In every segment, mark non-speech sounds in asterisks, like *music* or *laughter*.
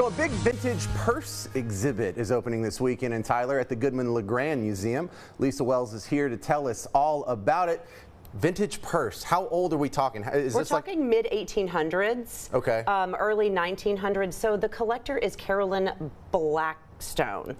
So a big vintage purse exhibit is opening this weekend in Tyler at the Goodman LeGrand Museum. Lisa Wells is here to tell us all about it. Vintage purse, how old are we talking? Is We're talking mid 1800s. Okay. Um, early 1900s. So the collector is Carolyn Blackstone.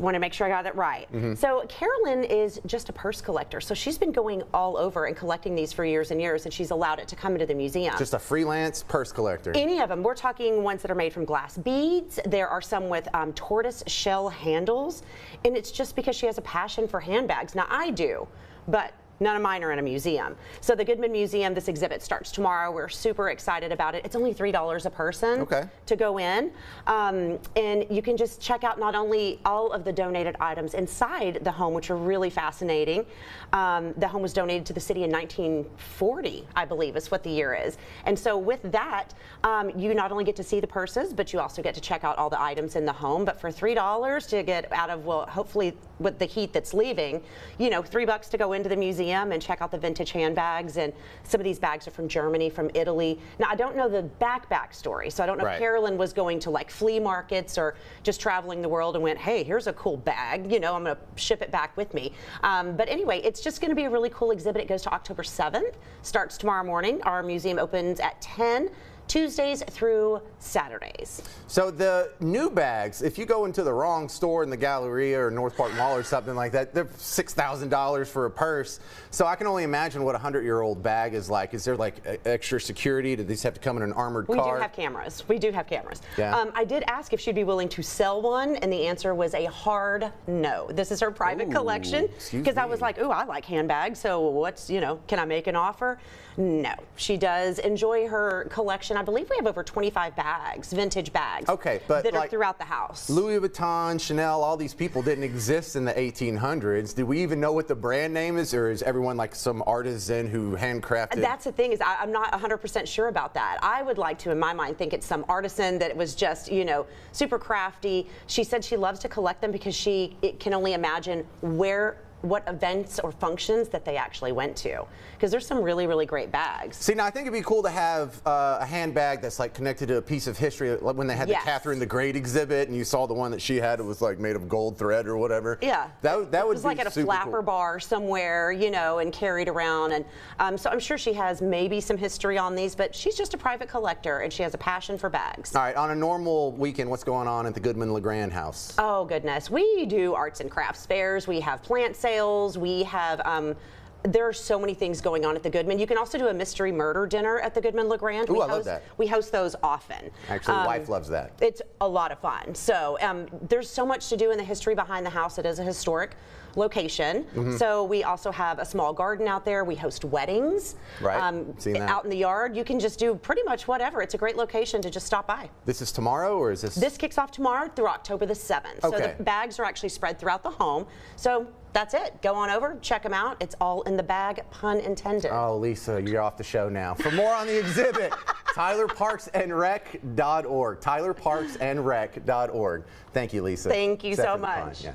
Want to make sure I got it right. Mm-hmm. So Carolyn is just a purse collector. So she's been going all over and collecting these for years and years, and she's allowed it to come into the museum. just a freelance purse collector? Any of them. We're talking ones that are made from glass beads. There are some with um, tortoise shell handles, and it's just because she has a passion for handbags. Now I do, but none of mine are in a museum. So the Goodman Museum, this exhibit starts tomorrow. We're super excited about it. It's only three dollars a person Okay. to go in, um, and you can just check out not only all of the donated items inside the home, which are really fascinating. Um, the home was donated to the city in 1940, I believe, is what the year is. And so with that, um, you not only get to see the purses, but you also get to check out all the items in the home. But for three dollars to get out of well, hopefully with the heat that's leaving, you know, three bucks to go into the museum and check out the vintage handbags. And some of these bags are from Germany, from Italy. Now I don't know the back back story, so I don't know Right. if Carolyn was going to like flea markets or just traveling the world and went, hey, here's a cool bag. You know, I'm going to ship it back with me. Um, but anyway, it's just going to be a really cool exhibit. It goes to October 7th, starts tomorrow morning. Our museum opens at 10. Tuesdays through Saturdays. So the new bags, if you go into the wrong store in the Galleria or North Park Mall or something like that, they're six thousand dollars for a purse. So I can only imagine what a hundred-year-old bag is like. Is there like extra security? Do these have to come in an armored We car? We do have cameras. We do have cameras. Yeah. Um, I did ask if she'd be willing to sell one, and the answer was a hard no. This is her private Ooh, collection. Because I was like, ooh, I like handbags, so what's, you know, can I make an offer? No. She does enjoy her collection. I believe we have over 25 bags, vintage bags. Okay, but that like are throughout the house. Louis Vuitton, Chanel, all these people didn't exist in the 1800s. Do we even know what the brand name is, or is everyone like some artisan who handcrafted? That's the thing is I, I'm not 100% sure about that. I would like to, in my mind, think it's some artisan that was just, you know, super crafty. She said she loves to collect them because she it can only imagine where what events or functions that they actually went to because there's some really really great bags. See, now I think it'd be cool to have uh, a handbag that's like connected to a piece of history. Like when they had Yes. the Catherine the Great exhibit, and you saw the one that she had, it was like made of gold thread or whatever. Yeah, that would- that it would was be like at a flapper cool. bar somewhere, you know, and carried around. And um, so I'm sure she has maybe some history on these, but she's just a private collector and she has a passion for bags. All right, on a normal weekend, what's going on at the Goodman LeGrand house? Oh goodness, we do arts and crafts fairs. We have plant sales. We have. Um, there are so many things going on at the Goodman. You can also do a mystery murder dinner at the Goodman LeGrand. Ooh, we I love host, that. We host those often. Actually, Um, wife loves that. It's a lot of fun. So um, there's so much to do in the history behind the house. It is a historic location. Mm-hmm. So we also have a small garden out there. We host weddings Right. Seen that. out in the yard. You can just do pretty much whatever. It's a great location to just stop by. This is tomorrow, or is this? This kicks off tomorrow through October the 7th. Okay. So the bags are actually spread throughout the home. So that's it. Go on over, check them out. It's all in the bag, pun intended. Oh, Lisa, you're off the show now. For more on the exhibit, *laughs* tylerparksandrec.org. tylerparksandrec.org. Thank you, Lisa. Thank you Except so for the pun, much.